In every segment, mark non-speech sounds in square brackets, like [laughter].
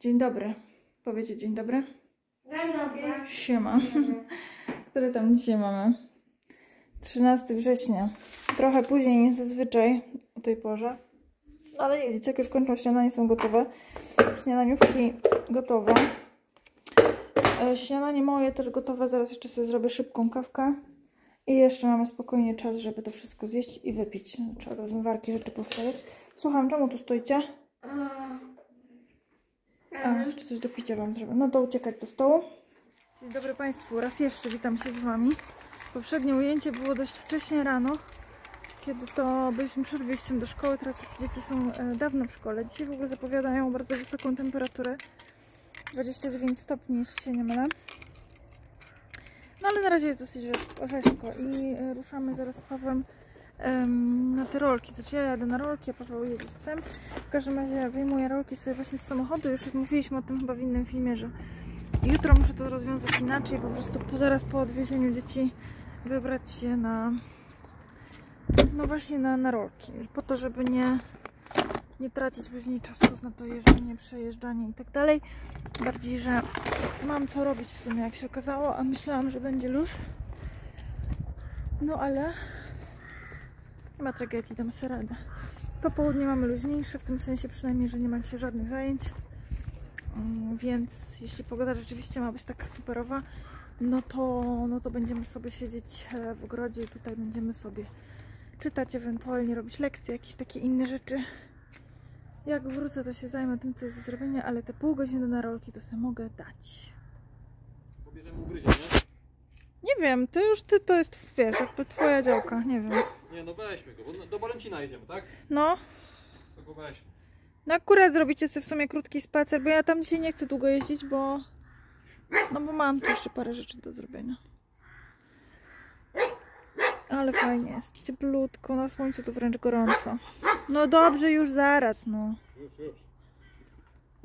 Dzień dobry. Powiecie dzień dobry? Dzień dobry. Siema. [laughs] Które tam dzisiaj mamy? 13 września. Trochę później niż zazwyczaj o tej porze. No ale nie, dzieciaki już kończą śniadanie, są gotowe. Śniadaniówki gotowe. E, Śniadanie moje też gotowe. Zaraz jeszcze sobie zrobię szybką kawkę. I jeszcze mamy spokojnie czas, żeby to wszystko zjeść i wypić. Trzeba do zmywarki rzeczy powstawiać. Słucham, czemu tu stoicie? A, jeszcze coś do picia Wam zrobię. No to uciekać do stołu. Dzień dobry Państwu, raz jeszcze witam się z Wami. Poprzednie ujęcie było dość wcześnie rano, kiedy to byliśmy przed wyjściem do szkoły. Teraz już dzieci są e, dawno w szkole. Dzisiaj w ogóle zapowiadają bardzo wysoką temperaturę. 29 stopni, jeśli się nie mylę. No ale na razie jest dosyć rzeźko- i e, ruszamy zaraz z Pawłem em, na te rolki. Znaczy ja jadę na rolki, a Paweł jedzie z psem. W każdym razie wyjmuję rolki sobie właśnie z samochodu. Już mówiliśmy o tym chyba w innym filmie, że jutro muszę to rozwiązać inaczej. Po prostu po, zaraz po odwiezieniu dzieci wybrać się na no właśnie na, na rolki. Po to, żeby nie, nie tracić później czasu na to jeżdżenie, przejeżdżanie i tak dalej. Bardziej, że mam co robić w sumie, jak się okazało, a myślałam, że będzie luz. No ale nie ma tragedii, dam sobie radę. Popołudnie mamy luźniejsze, w tym sensie przynajmniej, że nie macie żadnych zajęć. Mm, Więc jeśli pogoda rzeczywiście ma być taka superowa, no to, no to będziemy sobie siedzieć e, w ogrodzie i tutaj będziemy sobie czytać, ewentualnie robić lekcje, jakieś takie inne rzeczy. Jak wrócę, to się zajmę tym, co jest do zrobienia, ale te pół godziny na rolki to sobie mogę dać. Pobierzemy ugryzie, nie? Nie wiem, ty już ty to jest, wiesz, jakby twoja działka, nie wiem. Nie, no weźmy go, bo do Balencina jedziemy, tak? No, To go weźmy. No akurat zrobicie sobie w sumie krótki spacer, bo ja tam dzisiaj nie chcę długo jeździć, bo... No bo mam tu jeszcze parę rzeczy do zrobienia. Ale fajnie jest, cieplutko, na słońcu to wręcz gorąco. No dobrze, już zaraz, no. Już, już.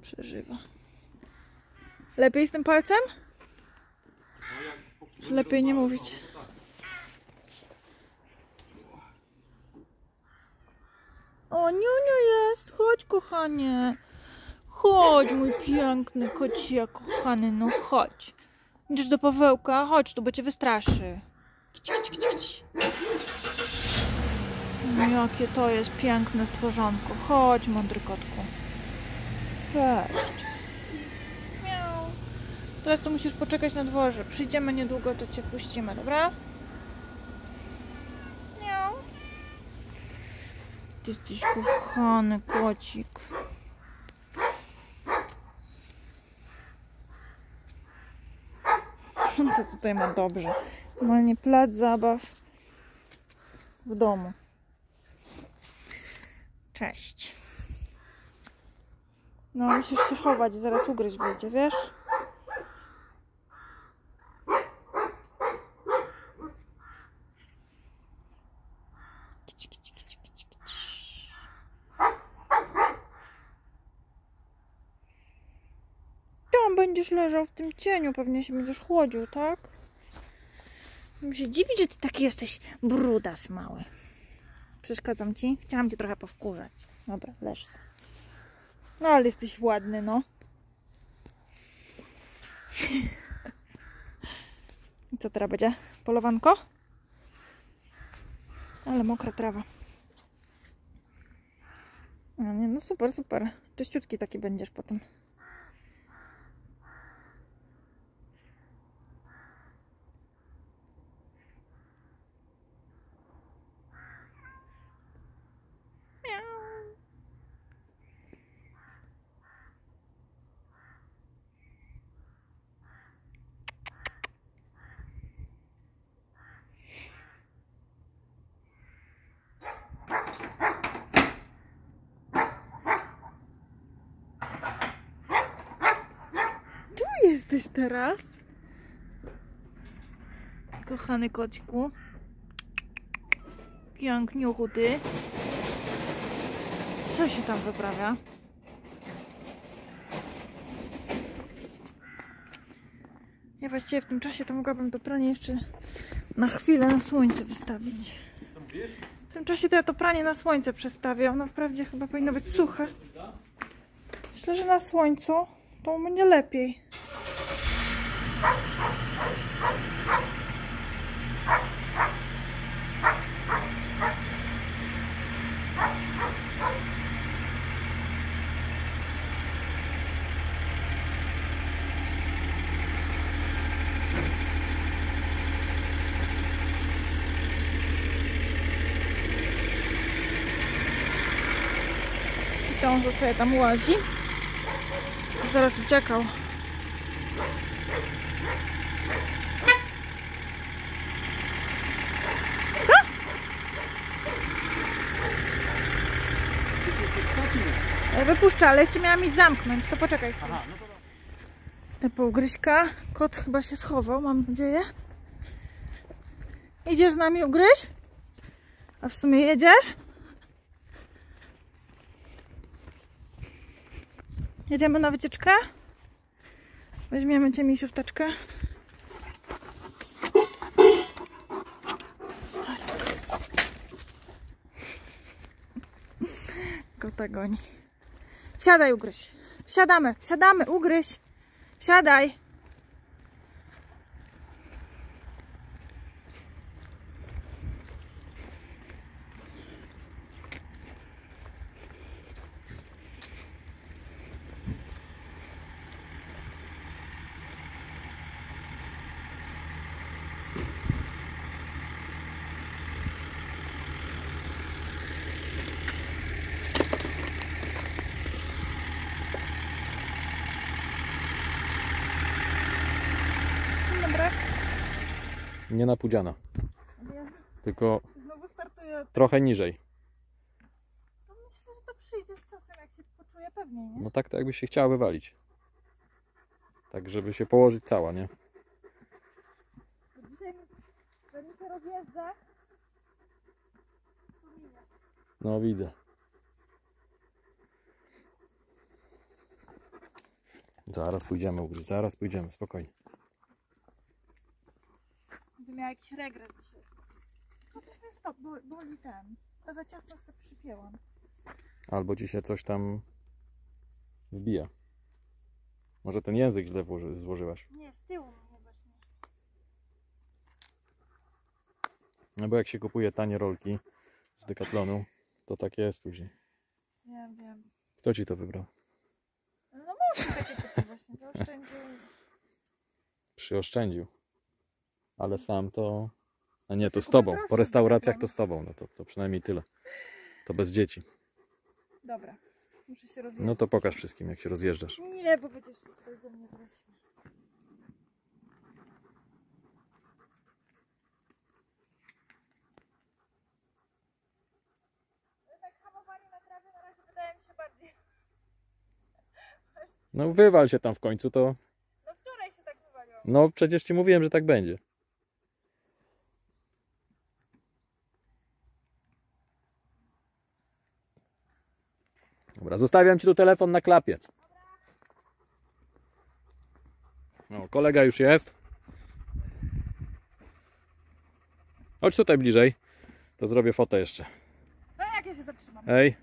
Przeżywa. Lepiej z tym palcem? No lepiej nie mówić. no, to tak. O, Niuniu jest, chodź kochanie. Chodź, mój piękny kocia, kochany, no chodź. Idziesz do Pawełka? Chodź tu, bo cię wystraszy. Kici, kici, kici, kici. No, jakie to jest piękne stworzonko. Chodź, mądry kotku. Cześć. Miau. Teraz to musisz poczekać na dworze. Przyjdziemy niedługo, to cię puścimy, dobra? Miau. Ty jesteś kochany kocik. Co tutaj ma dobrze? Normalnie plac zabaw w domu. Cześć. No, musisz się chować, zaraz ugryź wyjdzie, wiesz? Kici, kici, kici, kici, kici. Tam będziesz leżał w tym cieniu, pewnie się będziesz chłodził, tak? Mi się dziwi, że ty taki jesteś brudas mały. Przeszkadzam ci? Chciałam cię trochę powkurzać. Dobra, leż se. No ale jesteś ładny, no. I co teraz będzie? Polowanko? Ale mokra trawa. No, nie, no super, super. Czyściutki taki będziesz potem. Miau. Tu teraz? Kochany kociku. Piękniuchu ty. Co się tam wyprawia? Ja właściwie w tym czasie to mogłabym to pranie jeszcze na chwilę na słońce wystawić. W tym czasie to ja to pranie na słońce przestawię. Ono wprawdzie chyba powinno być suche. Myślę, że na słońcu. To będzie lepiej. On to sobie tam łazi. To zaraz uciekał. Co? Wypuszczę, ale jeszcze miałam iść zamknąć, to poczekaj chwilę. Aha, no to. Te. Kot chyba się schował, mam nadzieję. Idziesz z nami ugryźć? A w sumie jedziesz? Jedziemy na wycieczkę? Weźmiemy cię misiu w teczkę. Kota goni. Wsiadaj, ugryź. Wsiadamy, wsiadamy, ugryź. Wsiadaj. Dobry. Nie napudziana, tylko Znowu startuję. trochę niżej. To myślę, że to przyjdzie z czasem, jak się poczuję pewniej, nie? No tak to jakbyś się chciała wywalić. Tak, żeby się położyć cała, nie? Bo Dzisiaj mi, się rozjeżdżę, to minie. No widzę. Zaraz pójdziemy ugryźć, zaraz pójdziemy, spokojnie. Miała jakiś regres dzisiaj. No coś mnie stop, bo, boli ten. A za ciasno sobie przypięłam. Albo ci się coś tam wbija. Może ten język źle włoży, złożyłaś. Nie, z tyłu mnie właśnie. No bo jak się kupuje tanie rolki z Decathlonu, to tak jest później. Wiem, wiem. Kto ci to wybrał? No może takie typy właśnie, zaoszczędził. Przyoszczędził. Ale sam to... A nie, to z tobą. Po restauracjach to z tobą. No to, to przynajmniej tyle. To bez dzieci. Dobra, muszę się rozjeżdżać. No to pokaż wszystkim, jak się rozjeżdżasz. Nie, bo będziesz tutaj ze mnie prosił. Bardziej... No wywal się tam w końcu, to... No wczoraj się tak wywaliło. No przecież ci mówiłem, że tak będzie. Dobra, zostawiam ci tu telefon na klapie. O, kolega już jest. Chodź tutaj bliżej. To zrobię fotę jeszcze. No jak ja się zatrzymam? Hej.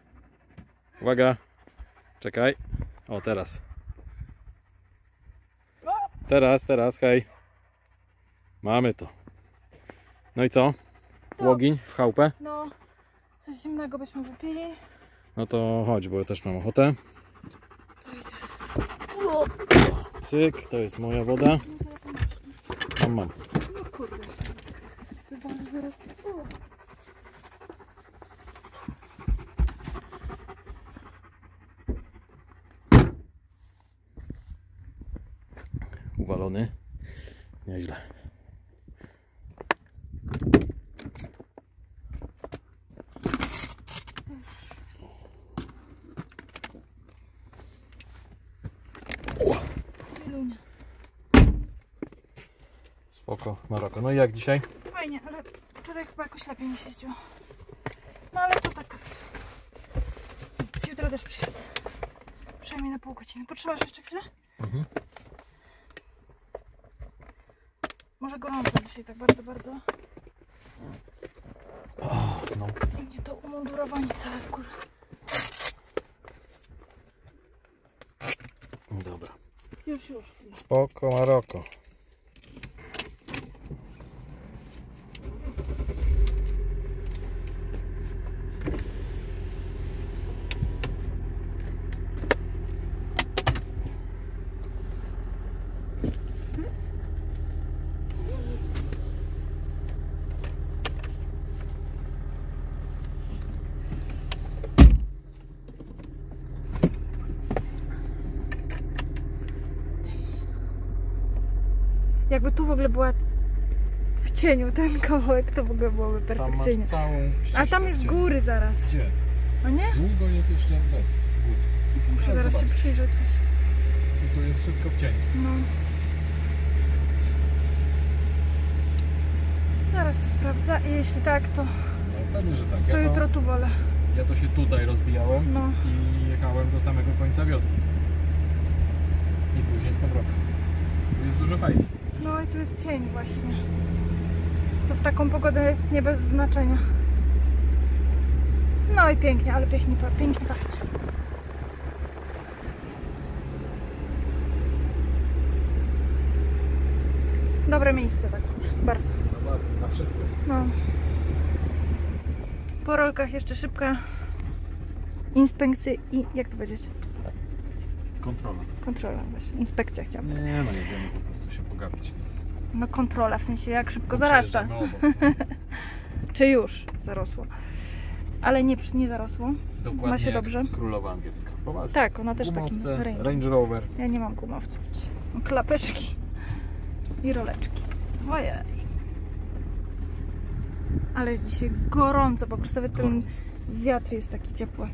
Uwaga. Czekaj. O, teraz. Teraz, teraz, hej. Mamy to. No i co? Łogiń w chałupę? No, coś zimnego byśmy wypili. No to chodź, bo ja też mam ochotę. Cyk, to jest moja woda. Mam, mam. Uwalony. Nieźle. Ilunia. Spoko, Maroko. No i jak dzisiaj? Fajnie, ale wczoraj chyba jakoś lepiej mi się jeździło. No ale to tak. Z Jutro też przyjadę. Przynajmniej na pół godziny. Potrzymasz jeszcze chwilę? Mhm. Może gorąco dzisiaj tak bardzo, bardzo. No. I mnie to umundurowanie całe w górze. Dobra. Już, już. Spoko, Maroko. Jakby tu w ogóle była w cieniu ten kawałek, to w ogóle byłoby Tam perfekcyjnie. Ale ścieżkę tam jest góry zaraz. Gdzie? No nie? Długo jest jeszcze bez gór. Muszę Teraz zaraz się zobacz. przyjrzeć. właśnie. I tu jest wszystko w cieniu. No. Zaraz to sprawdzę i jeśli tak, to, No pewnie, że tak. to Ja jutro tu wolę. Ja to się tutaj rozbijałem No. i jechałem do samego końca wioski. I później z powrotem. Tu jest dużo fajnie. No i tu jest cień właśnie. Co w taką pogodę jest nie bez znaczenia. No i pięknie, ale pięknie, pięknie pachnie. Dobre miejsce tak, bardzo. No bardzo, na wszystko. No. Po rolkach jeszcze szybka inspekcja i jak to powiedzieć? Kontrola. Kontrola właśnie. Inspekcja chciałam. Nie, no jedziemy po prostu się pogapić. No kontrola, w sensie jak szybko zarasta. [laughs] Czy już zarosło. Ale nie, nie zarosło. Dokładnie Ma się dobrze? Królowa angielska. Poważnie. Tak, ona też takim Gumowce, range. Range Rover. Ja nie mam gumowców. Mam klapeczki i roleczki. Ojej. Ale jest dzisiaj gorąco, po prostu ten wiatr jest taki ciepły.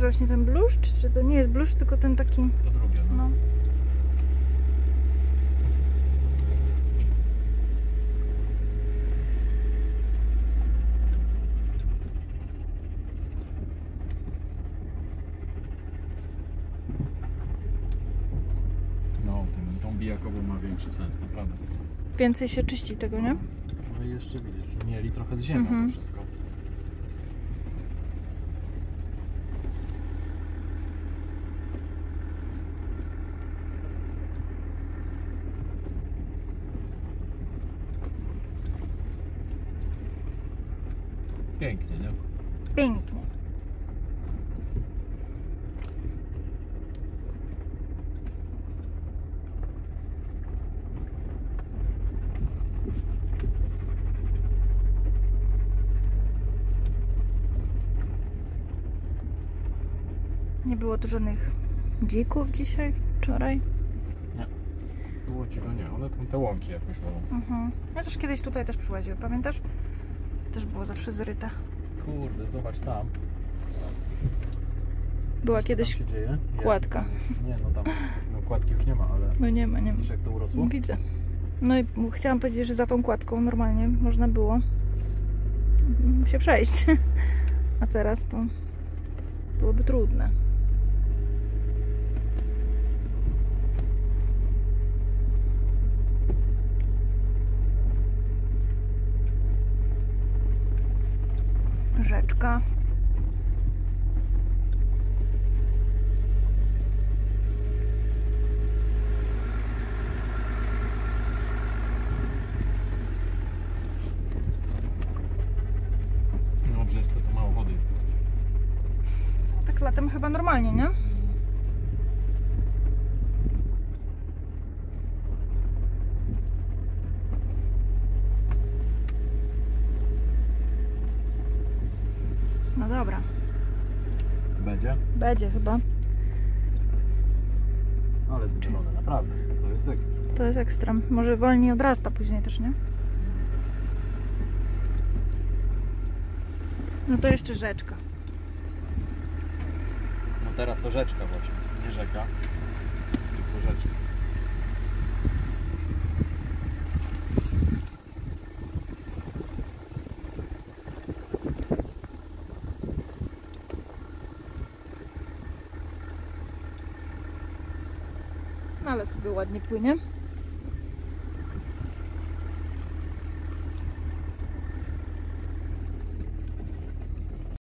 Rośnie ten bluszcz, czy to nie jest bluszcz, tylko ten taki, To drugie. No. no. No, ten, tą bijakową ma większy sens, naprawdę. Więcej się czyści tego, nie? No i jeszcze widzisz, mieli trochę z ziemią Mhm. to wszystko. Pięknie, nie? Pięknie. Nie było tu żadnych dzików dzisiaj, wczoraj. Było ci go nie, one tam te łąki jakoś wolą. Mhm. Ja też kiedyś tutaj też przyłaziły, pamiętasz? Też było zawsze zryte. Kurde, zobacz tam. Była Wiesz, kiedyś tam? Nie, kładka. Nie, no tam no, kładki już nie ma, ale No nie ma, nie ma. jak to urosło? Widzę. No i chciałam powiedzieć, że za tą kładką normalnie można było się przejść. [laughs] A teraz to byłoby trudne. Rzeczka. No w rzeczce to mało wody jest. bardzo. Tak latem chyba normalnie, nie? Będzie chyba. Ale zmielone, naprawdę. To jest ekstrem. To jest ekstrem. Może wolniej odrasta później też, nie? No to jeszcze rzeczka. No teraz to rzeczka właśnie, nie rzeka, tylko rzeczka. Sobie ładnie płynie.